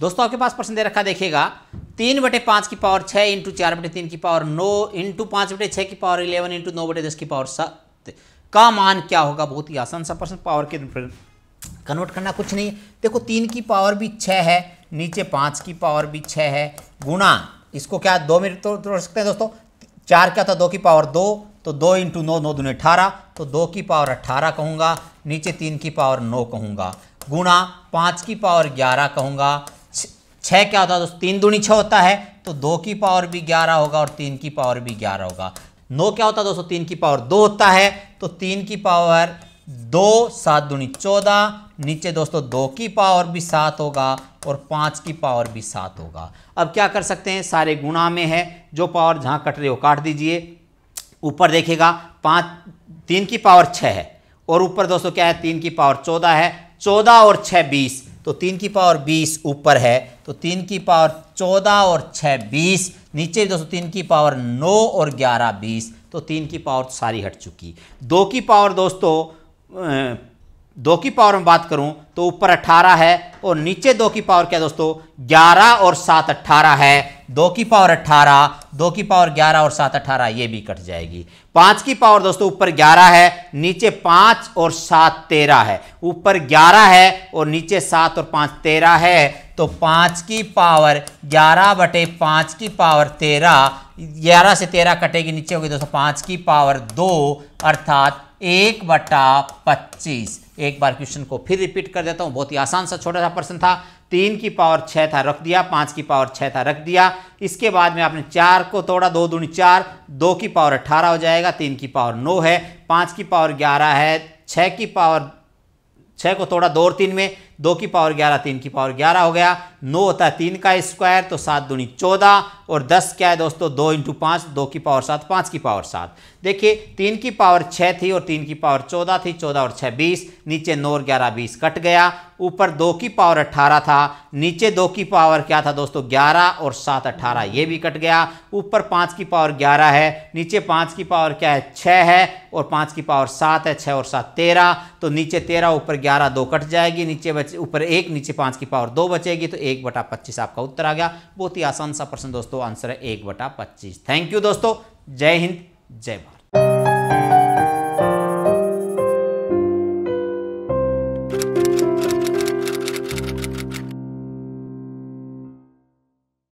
दोस्तों आपके पास प्रश्न दे रखा देखिएगा तीन बटे पाँच की पावर छः इंटू चार बटे तीन की पावर नौ इंटू पाँच बटे छः की पावर इलेवन इंटू नौ बटे दस की पावर सात का मान क्या होगा बहुत ही आसान सा प्रश्न पावर के कन्वर्ट करना कुछ नहीं देखो तीन की पावर भी छः है नीचे पाँच की पावर भी छः है गुणा इसको क्या दो मिनट तो तोड़ सकते हैं दोस्तों चार क्या था दो की पावर दो तो दो इंटू नौ नौ दूनी अठारह तो दो की पावर अट्ठारह कहूँगा नीचे तीन की पावर नौ कहूँगा गुणा पाँच की पावर ग्यारह कहूँगा छः क्या होता है दोस्तों? तीन दूनी छः होता है तो दो की पावर भी ग्यारह होगा और तीन की पावर भी ग्यारह होगा। नौ क्या होता है दोस्तों? तीन की पावर दो होता है तो तीन की पावर दो, सात दूनी चौदह, नीचे दोस्तों दो की पावर भी सात होगा और पाँच की पावर भी सात होगा। अब क्या कर सकते हैं? सारे गुणा में है, जो पावर जहाँ कट रही हो, काट दीजिए। ऊपर देखिएगा, पाँच, तीन की पावर छः है, और ऊपर दोस्तों क्या है? तीन की पावर चौदह है। चौदह और छः बीस तो तीन की पावर बीस ऊपर है तो तीन की पावर चौदह और छः बीस, नीचे दोस्तों तीन की पावर नौ और ग्यारह बीस तो तीन की पावर सारी हट चुकी। दो की पावर दोस्तों दो की पावर में बात करूँ तो ऊपर 18 है और नीचे दो की पावर क्या दोस्तों 11 और सात 18 है। दो की पावर 18 दो की पावर 11 और सात 18 ये भी कट जाएगी। पाँच की पावर दोस्तों, ऊपर 11 है, नीचे पाँच और सात तेरह है। ऊपर 11 है और नीचे सात और पाँच तेरह है तो पाँच की पावर 11 बटे पाँच की पावर तेरह, ग्यारह से तेरह कटेगी, नीचे होगी दोस्तों, पाँच की पावर दो, अर्थात एक बटा पच्चीस। एक बार क्वेश्चन को फिर रिपीट कर देता हूँ, बहुत ही आसान सा छोटा सा प्रश्न था। तीन की पावर छः था, रख दिया, पाँच की पावर छः था, रख दिया। इसके बाद में आपने चार को तोड़ा, दो दूनी चार, दो की पावर अट्ठारह हो जाएगा, तीन की पावर नौ है, पाँच की पावर ग्यारह है छः की पावर छः को तोड़ा दो और तीन में दो की पावर ग्यारह तीन की पावर ग्यारह हो गया नौ होता है तीन का स्क्वायर तो सात दूनी चौदह और दस क्या है दोस्तों दो इंटू पाँच दो की पावर सात पाँच की पावर सात देखिए तीन की पावर छः थी और तीन की पावर चौदह थी चौदह और छः बीस नीचे नौ और ग्यारह बीस कट गया ऊपर दो की पावर अट्ठारह था नीचे दो की पावर क्या था दोस्तों ग्यारह और सात अट्ठारह ये भी कट गया ऊपर पाँच की पावर ग्यारह है नीचे पाँच की पावर क्या है छः है और पाँच की पावर सात है छः और सात तेरह तो नीचे तेरह ऊपर ग्यारह दो कट जाएगी नीचे बचे, ऊपर एक, नीचे पाँच की पावर दो बचेगी तो एक बटा पच्चीस आपका उत्तर आ गया। बहुत ही आसान सा प्रश्न दोस्तों, आंसर है एक बटा पच्चीस। थैंक यू दोस्तों। जय हिंद, जय भारत।